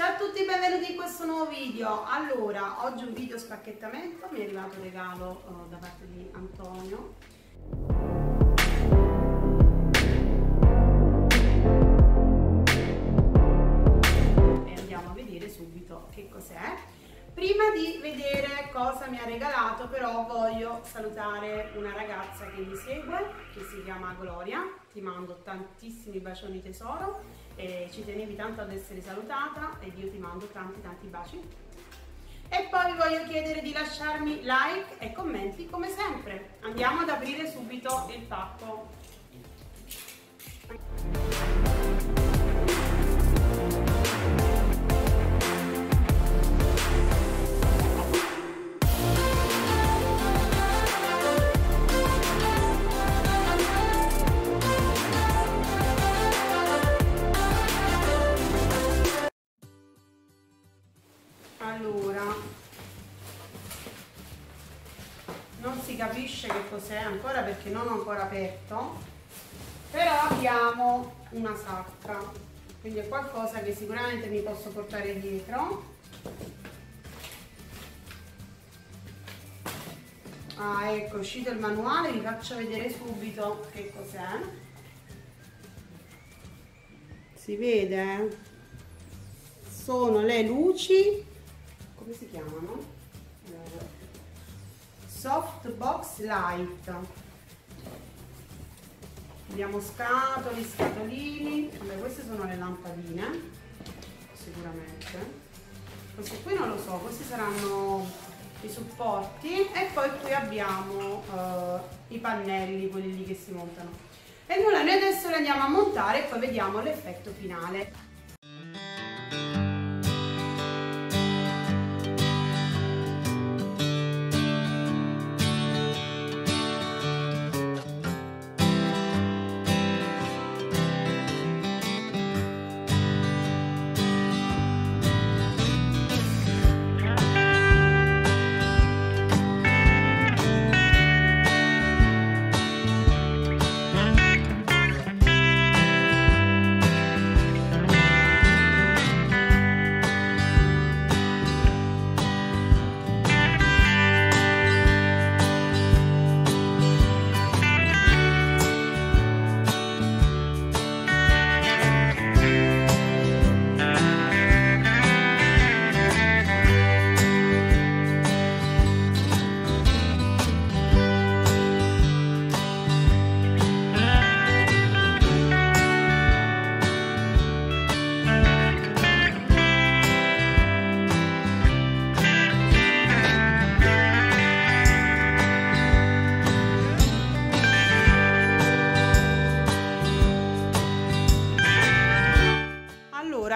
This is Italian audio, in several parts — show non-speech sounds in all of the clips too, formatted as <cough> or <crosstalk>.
Ciao a tutti, benvenuti in questo nuovo video. Allora, oggi un video spacchettamento, mi è arrivato un regalo uh, da parte di Antonio. E andiamo a vedere subito che cos'è. Prima di vedere cosa mi ha regalato però voglio salutare una ragazza che mi segue, che si chiama Gloria, ti mando tantissimi bacioni tesoro e ci tenevi tanto ad essere salutata ed io ti mando tanti tanti baci. E poi voglio chiedere di lasciarmi like e commenti come sempre. Andiamo ad aprire subito il pacco. Non si capisce che cos'è ancora perché non ho ancora aperto, però abbiamo una sacca, quindi è qualcosa che sicuramente mi posso portare dietro. Ah, ecco, è uscito il manuale, vi faccio vedere subito che cos'è. Si vede? Sono le luci come si chiamano? Softbox Light. Abbiamo scatoli, scatolini. Vabbè, queste sono le lampadine, sicuramente. Questi qui non lo so, questi saranno i supporti e poi qui abbiamo uh, i pannelli, quelli lì che si montano. E nulla, noi adesso li andiamo a montare e poi vediamo l'effetto finale.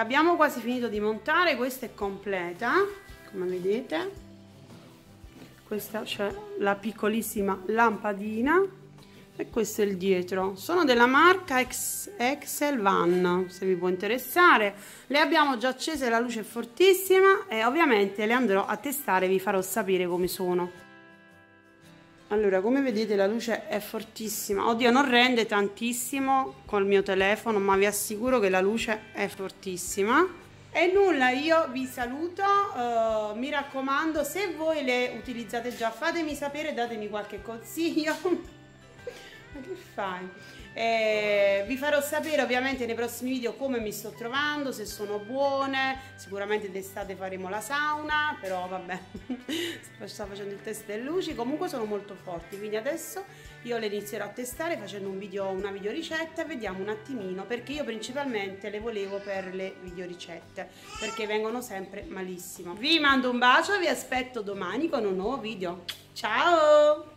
Abbiamo quasi finito di montare, questa è completa, come vedete. Questa c'è la piccolissima lampadina e questo è il dietro. Sono della marca Excel Van, se vi può interessare. Le abbiamo già accese, la luce è fortissima e ovviamente le andrò a testare, vi farò sapere come sono allora come vedete la luce è fortissima. Oddio non rende tantissimo col mio telefono ma vi assicuro che la luce è fortissima. E nulla io vi saluto uh, mi raccomando se voi le utilizzate già fatemi sapere datemi qualche consiglio <laughs> ma che fai eh, vi farò sapere ovviamente nei prossimi video come mi sto trovando, se sono buone, sicuramente d'estate faremo la sauna, però vabbè, <laughs> sto facendo il test delle luci, comunque sono molto forti, quindi adesso io le inizierò a testare facendo un video, una video ricetta e vediamo un attimino, perché io principalmente le volevo per le video ricette, perché vengono sempre malissimo. Vi mando un bacio, vi aspetto domani con un nuovo video, ciao!